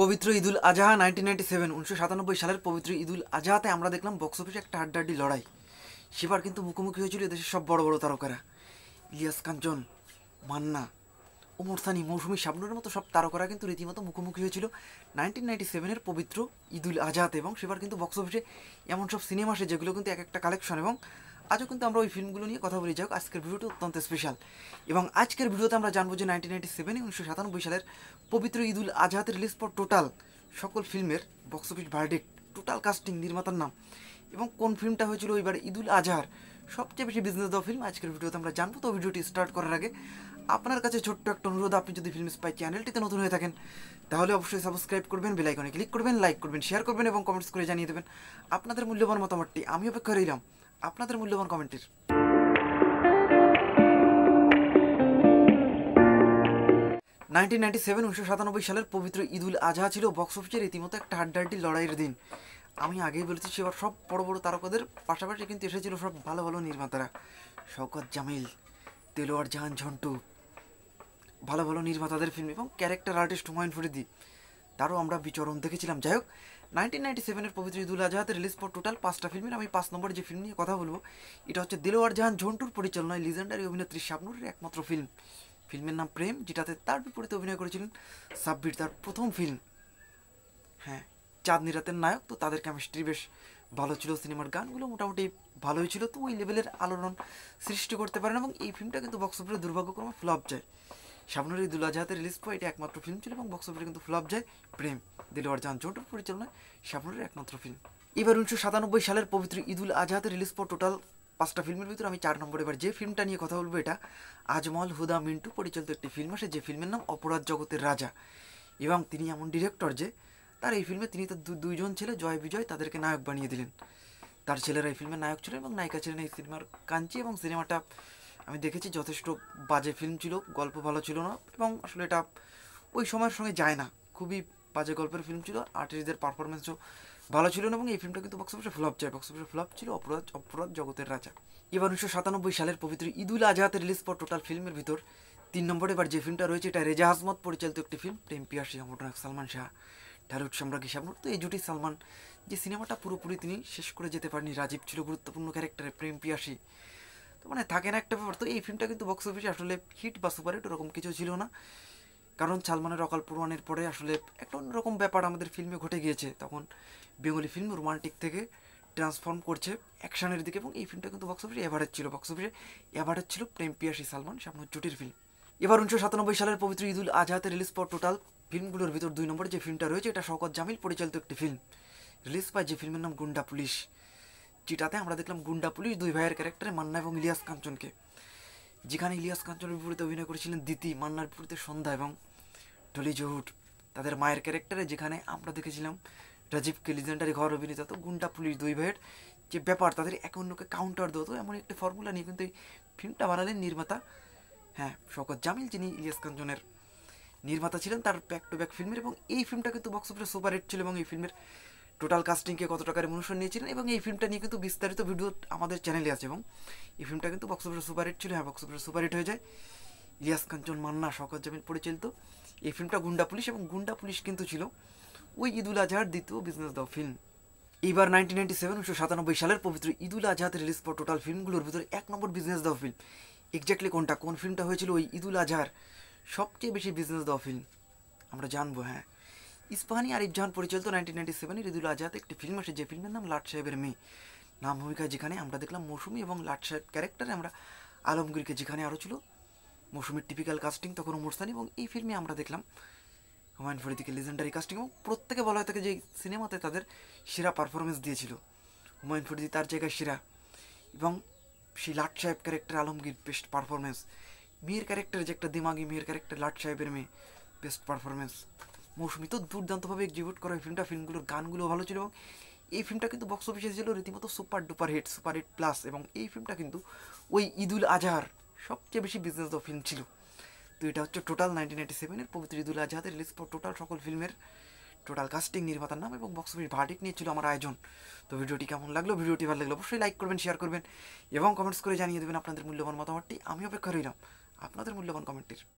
পবিত্র Eid ul Azha nineteen ninety seven উনিশশো সাতানব্বই সালের পবিত্র ঈদুল আজহাতে আমরা দেখলাম বক্স অফিসে একটা হাড্ডাহাড্ডি লড়াই। সেবার কিন্তু মুখোমুখি হয়েছিল এদেশের সব বড় বড় তারকারা। ইলিয়াস কাঞ্চন, মান্না, ওমর সানি, মৌসুমি শাবনুরের মতো সব তারকারা কিন্তু রীতিমতো মুখোমুখি হয়েছিল নাইনটিন নাইনটি সেভেনের পবিত্র ঈদুল আজহাতে এবং সেবার কিন্তু বক্স অফিসে এমন সব সিনেমা আসে যেগুলো কিন্তু এক একটা কালেকশন এবং আজও কিন্তু আমরা ওই ফিল্মগুলো নিয়ে কথা বলি। যাই আজকের ভিডিওটি অত্যন্ত স্পেশাল এবং আজকের ভিডিওতে আমরা জানব যে নাইনটিন নাইনটি সেভেনে উনিশশো সাতানব্বই সালের পবিত্র ঈদুল আজহাতের রিলিজ পর টোটাল সকল ফিল্মের box office verdict total casting নির্মাতার নাম এবং কোন ফিল্মটা হয়েছিল এবার ঈদুল আজহার সবচেয়ে বেশি বিজনেস দেওয়া ফিল্ম আজকের ভিডিওতে আমরা জানব। তো ভিডিওটি স্টার্ট করার আগে আপনার কাছে ছোট্ট একটা অনুরোধ, আপনি যদি ফিল্ম স্পাই চ্যানেলটিতে নতুন হয়ে থাকেন, তাহলে অবশ্যই সাবস্ক্রাইব করবেন বেল আইকনে ক্লিক করবেন লাইক করবেন শেয়ার করবেন এবং কমেন্টস করে জানিয়ে দেবেন। আপনাদের মূল্যবান মতামতটি আমি অপেক্ষা রইলাম। আপনাদের মূল্যবান কমেন্টের। নাইনটিন নাইনটি সেভেন, উনিশশো সাতানব্বই সালের পবিত্র ঈদুল আজহা ছিল বক্স অফিসের রীতিমতো একটা হাড্ডাহাড্ডি লড়াইয়ের দিন। আমি আগেই বলেছি, সেবার সব বড় বড় তারকাদের পাশাপাশি কিন্তু এসেছিল সব ভালো ভালো নির্মাতারা। শওকত জামিল, তেলোয়ার জাহান ঝন্টু, ভালো ভালো নির্মাতাদের ফিল্ম এবং ক্যারেক্টার আর্টিস্ট হুমায়ুন ফরিদি। তারও আমরা বিচরণ দেখেছিলাম। যাই হোক নাইনটিন নাইনটি সেভেনের পবিত্র ঈদুল আজহাতে রিলিজ পর টোটাল পাঁচটা ফিল্মের আমি পাঁচ নম্বরে যে ফিল্ম নিয়ে কথা বলব, এটা হচ্ছে দিলোয়ার জাহান ঝন্টুর পরিচালনায় লিজেন্ডারি অভিনেত্রী শাবনুরের একমাত্র ফিল্ম ফিল্মের নাম প্রেম, যেটাতে তার বিপরীতে অভিনয় করেছিলেন সাব্বির, তার প্রথম ফিল্ম হ্যাঁ চাঁদনি রাতের নায়ক, তো তাদের কেমিস্ট্রি বেশ ভালো ছিল সিনেমার গানগুলো মোটামুটি ভালোই ছিল, তো ওই লেভেলের আলোড়ন সৃষ্টি করতে পারেন এবং এই ফিল্মটা কিন্তু বক্স অফিসে দুর্ভাগ্যক্রমে ফ্লপ যায়। সামনের ঈদুল আজহাতে রিলিজ পর এটা একমাত্র ফিল্ম ছিল এবং বক্স অফিসে কিন্তু ফ্লপ যায় প্রেম দিলওয়ার জান জোন্টোর পরিচালনায় সামনের একমাত্র ফিল্ম এবার উনিশশো সাতানব্বই সালের পবিত্র ঈদুল আজহাতে রিলিজ পর টোটাল পাঁচটা ফিল্মের ভিতরে আমি চার নম্বর। এবার যে ফিল্মটা নিয়ে কথা বলব এটা, আজমল, হুদা, মিন্টু পরিচালিত একটি ফিল্ম আসে, যে ফিল্মের নাম অপরাধ জগতের রাজা। এবং তিনি এমন ডিরেক্টর যে, তার এই ফিল্মে তিনি তার দুইজন ছেলে, জয় বিজয় তাদেরকে নায়ক বানিয়ে দিলেন। তার ছেলেরা এই ফিল্মের নায়ক ছিলেন এবং নায়িকা ছিলেন এই সিনেমার কাঞ্চি এবং সিনেমাটা আমি দেখেছি যথেষ্ট বাজে ফিল্ম ছিল, গল্প ভালো ছিল না, এবং আসলে এটা ওই সময়ের সঙ্গে যায় না। খুবই বাজে গল্পের ফিল্ম ছিল আর্টিস্টদের পারফরমেন্সও ভালো ছিল না, এবং এই ফিল্মটা কিন্তু বক্স অফিসে ফ্লপ যায়। বক্স অফিসে ফ্লপ ছিল অপরাধ অপরাধ জগতের রাজা। এবার উনিশশো সাতানব্বই সালের পবিত্র ঈদুল আজহাতে রিলিজ পর টোটাল ফিল্মের ভিতর তিন নম্বরে এবার যে ফিল্মটা রয়েছে, এটা রেজা হাসমত পরিচালিত একটি ফিল্ম প্রেম পিয়াসি অমরনাথ সালমান শাহ ঢারুদ সম্রাজ্ঞী শাবনুর তো এই জুটি সালমান, যে সিনেমাটা পুরোপুরি তিনি শেষ করে যেতে পারেনি রাজীব ছিল গুরুত্বপূর্ণ ক্যারেক্টারে প্রেম পিয়াসি তো মানে থাকে না একটা ব্যাপার। তো এই ফিল্মটা কিন্তু বক্স অফিসে আসলে হিট বা সুপার হিট ওরকম কিছু ছিল না। কারণ সালমানের অকাল প্রমাণের পরে আসলে একটা অন্যরকম ব্যাপার আমাদের ফিল্মে ঘটে গিয়েছে। তখন বেঙ্গলি ফিল্ম রোমান্টিক থেকে ট্রান্সফর্ম করছে অ্যাকশনের দিকে এবং এই ফিল্মটা কিন্তু বক্স অফিসে এভারেজ ছিল। বক্স অফিসে এভারেজ ছিল প্রেম পিয়াসি সালমান শাবনুর জুটির ফিল্ম এবার উনিশশো সাতানব্বই সালের পবিত্র ঈদুল আজহাতে রিলিজ পর টোটাল ফিল্মগুলোর ভিতর দুই নম্বরে যে ফিল্মটা রয়েছে, এটা শওকত জামিল পরিচালিত একটি ফিল্ম রিলিজ পায় যে ফিল্মের নাম গুন্ডা পুলিশ। যেটাতে আমরা দেখলাম গুন্ডা পুলিশ দুই ভাইয়ের ক্যারেক্টারে মান্না এবং ইলিয়াস কাঞ্চনকে। যেখানে ইলিয়াস কাঞ্চনের বিপরীতে অভিনয় করেছিলেন দিতি, মান্নার বিপরীতে সন্ধ্যা এবং টলি জহুট তাদের মায়ের ক্যারেক্টারে যেখানে আমরা দেখেছিলাম রাজীবকে লিজেন্ডারি ঘর অভিনেতা তো গুন্ডা পুলিশ দুই ভাইয়ের যে ব্যাপার, তাদের একে অন্যকে কাউন্টার দেওয়া এমন একটা ফর্মুলা নিয়ে কিন্তু এই ফিল্মটা বানালেন নির্মাতা হ্যাঁ শওকত জামিল, যিনি ইলিয়াস কাঞ্চনের নির্মাতা ছিলেন তার ব্যাক টু ব্যাক ফিল্মের এবং এই ফিল্মটা কিন্তু বক্স অফিসে সুপার হিট ছিল এবং এই ফিল্মের টোটাল কাস্টিংকে কত টাকার অনুসরণ নিয়েছিলেন এবং এই ফিল্মটা নিয়ে কিন্তু বিস্তারিত ভিডিও আমাদের চ্যানেলে আছে এবং এই ফিল্মটা কিন্তু বক্স অফিসে সুপার হিট ছিল হ্যাঁ বক্স অফিসে সুপার হিট হয়ে যায়। ইলিয়াস কাঞ্চন মান্না, শওকত জামিল পরিচালিত। এই ফিল্মটা গুন্ডা পুলিশ এবং গুন্ডা পুলিশ কিন্তু ছিল ওই ঈদুল আজহার দ্বিতীয় বিজনেস দেওয়া ফিল্ম এইবার নাইনটিন নাইনটি সেভেন উনিশশো সাতানব্বই সালের পবিত্র ঈদুল আজহাতে রিলিজ পর টোটাল ফিল্মগুলোর ভিতরে এক নম্বর বিজনেস দেওয়া ফিল্ম এক্স্যাক্টলি কোনটা? কোন ফিল্মটা হয়েছিল ওই ঈদুল আজহার সবচেয়ে বেশি বিজনেস দেওয়া ফিল্ম আমরা জানব হ্যাঁ। ইস্পাহানি আরিফ জাহান পরিচালিত নাইনটিন নাইনটি সেভেনের ঈদুল আজহাতে একটি ফিল্ম আসে, যে ফিল্মের নাম লাট সাহেবের মেয়ে। নাম ভূমিকা যেখানে আমরা দেখলাম মৌসুমি এবং লাট সাহেব ক্যারেক্টারে আমরা আলমগীরকে যেখানে আরও ছিল। মৌসুমির টিপিক্যাল কাস্টিং তখন ওমর সানি এবং এই ফিল্মে আমরা দেখলাম হুমায়ুন ফরিদিকে লিজেন্ডারি কাস্টিং এবং প্রত্যেকে বলা হয়ে থাকে যে সিনেমাতে তাদের সেরা পারফরমেন্স দিয়েছিল। হুমায়ুন ফরিদি তার জায়গায় সেরা এবং সেই Lat Saheb character Alamgir best performance মেয়ের ক্যারেক্টার যে একটা দিমাগি মেয়ের ক্যারেক্টার লাট সাহেবের মেয়ে বেস্ট পারফরমেন্স মৌসুমি, তো দুর্দান্তভাবে এক্সিকিউট করা এই ফিল্মটা ফিল্মগুলোর গানগুলো ভালো ছিল এবং এই ফিল্মটা কিন্তু বক্স অফিসে ছিল রীতিমতো super duper hit super hit plus এবং এই ফিল্মটা কিন্তু ওই ঈদুল আজহার সবচেয়ে বেশি বিজনেস দেওয়া ফিল্ম ছিল। তো এটা হচ্ছে টোটাল নাইনটিন নাইনটি সেভেনের পবিত্র ঈদুল আজহাতে রিলিজ পর টোটাল সকল ফিল্মের টোটাল কাস্টিং নির্মাতার নাম এবং বক্স অফিস ভার্ডিক নিয়ে ছিল আমার আয়োজন। তো ভিডিওটি কেমন লাগল, ভিডিওটি ভালো লাগল অবশ্যই লাইক করবেন শেয়ার করবেন এবং কমেন্টস করে জানিয়ে দেবেন আপনাদের মূল্যবান মতামতটি। আমি অপেক্ষা রইলাম আপনাদের মূল্যবান কমেন্টের